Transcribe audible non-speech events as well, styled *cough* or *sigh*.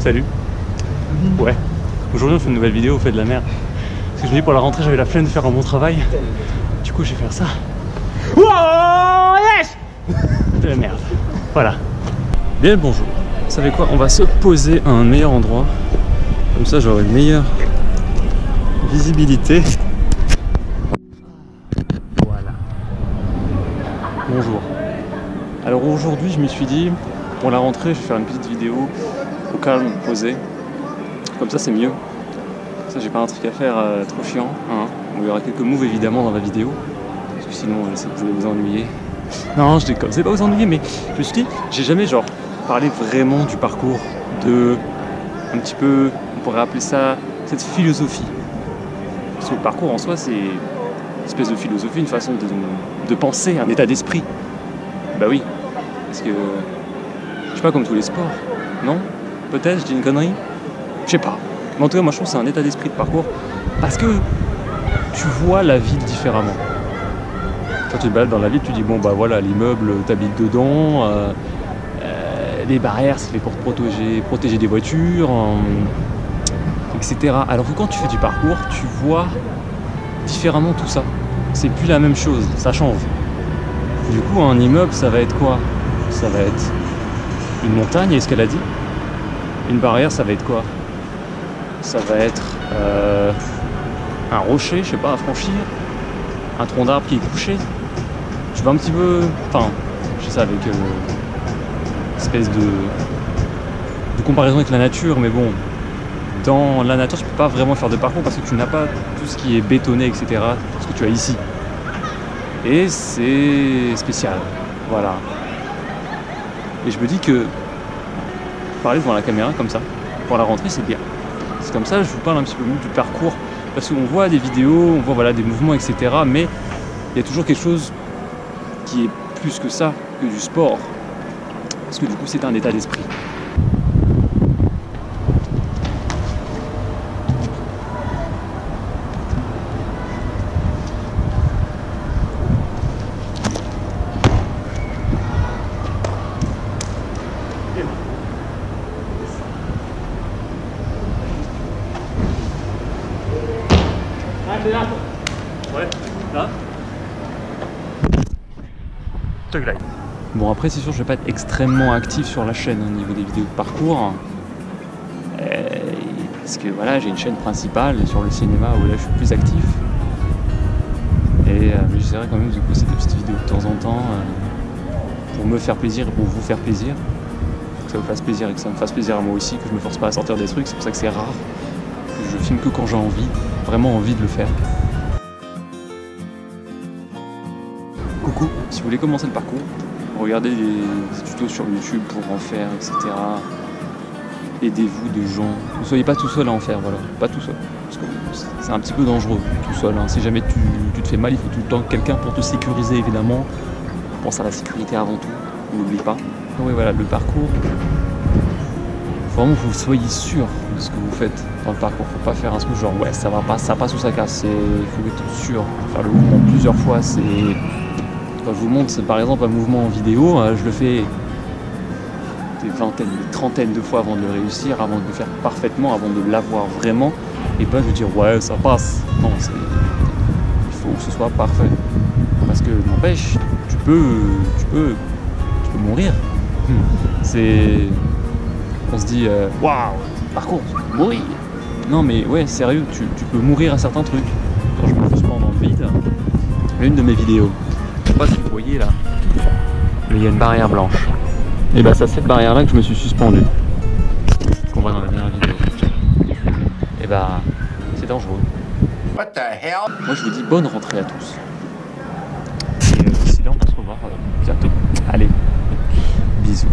Salut. Ouais. Aujourd'hui on fait une nouvelle vidéo, on fait de la merde. Parce que je me dis pour la rentrée j'avais la flemme de faire un bon travail. Du coup je vais faire ça. Wow, yes De la merde. Voilà. Bien le bonjour. Vous savez quoi? On va se poser à un meilleur endroit. Comme ça j'aurai une meilleure visibilité. Voilà. Bonjour. Alors aujourd'hui je me suis dit, pour la rentrée je vais faire une petite vidéo au calme, posé. Comme ça c'est mieux. Ça j'ai pas un truc à faire euh, trop chiant. Hein. Bon, il y aura quelques moves évidemment dans ma vidéo. Parce que sinon vous allez vous ennuyer. *laughs* Non je déconne, c'est pas vous ennuyer mais je me suis dit, j'ai jamais genre parlé vraiment du parcours, de un petit peu, on pourrait appeler ça cette philosophie. Parce que le parcours en soi c'est une espèce de philosophie, une façon de, de penser, un état d'esprit. Bah oui, parce que je sais pas comme tous les sports, non? Peut-être, je dis une connerie Je sais pas. Mais en tout cas, moi je trouve que c'est un état d'esprit de parcours parce que tu vois la ville différemment. Quand tu te balades dans la ville, tu dis bon bah voilà, l'immeuble, t'habites dedans, euh, euh, les barrières c'est fait pour te protéger, protéger des voitures, euh, etc. Alors que quand tu fais du parcours, tu vois différemment tout ça. C'est plus la même chose, ça change. Du coup, un immeuble, ça va être quoi? Ça va être une montagne, est-ce qu'elle a dit? Une barrière, ça va être quoi? Ça va être euh, un rocher, je sais pas, à franchir, un tronc d'arbre qui est couché? Je vais un petit peu. Enfin, je sais avec euh, espèce de, de comparaison avec la nature, mais bon, dans la nature, tu peux pas vraiment faire de parcours parce que tu n'as pas tout ce qui est bétonné, etc. Ce que tu as ici. Et c'est spécial. Voilà. Et je me dis que parler devant la caméra comme ça, pour la rentrée, c'est bien. C'est comme ça, je vous parle un petit peu du parcours. Parce qu'on voit des vidéos, on voit voilà, des mouvements, etc. Mais il y a toujours quelque chose qui est plus que ça, que du sport. Parce que du coup, c'est un état d'esprit. Ouais, là Bon après c'est sûr je vais pas être extrêmement actif sur la chaîne au niveau des vidéos de parcours. Euh, parce que voilà j'ai une chaîne principale sur le cinéma où là je suis plus actif. Et euh, j'essaierai quand même de poster des petites vidéos de temps en temps euh, pour me faire plaisir et pour vous faire plaisir. Que ça vous fasse plaisir et que ça me fasse plaisir à moi aussi, que je me force pas à sortir des trucs, c'est pour ça que c'est rare. Je filme que quand j'ai envie, vraiment envie de le faire. Coucou, si vous voulez commencer le parcours, regardez des, tutos sur YouTube pour en faire, etc. Aidez-vous de gens. Ne soyez pas tout seul à en faire, voilà. Pas tout seul. Parce que c'est un petit peu dangereux tout seul. hein. Si jamais tu, tu te fais mal, il faut tout le temps quelqu'un pour te sécuriser, évidemment. Pense à la sécurité avant tout, n'oublie pas. Oui, voilà, le parcours. Faut vraiment que vous soyez sûr ce que vous faites dans le parcours. Faut pas faire un truc genre ouais ça va pas, ça passe ou ça casse. Il faut être sûr. Faire le mouvement plusieurs fois, c'est quand je vous montre, c'est par exemple un mouvement en vidéo, euh, je le fais des vingtaines, des trentaines de fois avant de le réussir, avant de le faire parfaitement, avant de l'avoir vraiment. Et pas je veux dire ouais ça passe. Non, il faut que ce soit parfait. Parce que n'empêche, tu peux, tu peux, tu peux mourir. C'est, on se dit euh, waouh, parcours, tu peux mourir. Non mais ouais, sérieux, tu, tu peux mourir à certains trucs. Quand je me suspends dans le vide, une de mes vidéos, je sais pas si vous voyez là, mais il y a une barrière blanche. Et bah c'est à cette barrière là que je me suis suspendu. Qu'on voit dans la dernière vidéo. Et bah c'est dangereux. What the hell? Moi je vous dis bonne rentrée à tous. Et euh, d'ici là on va se revoir euh, bientôt. Allez, bisous.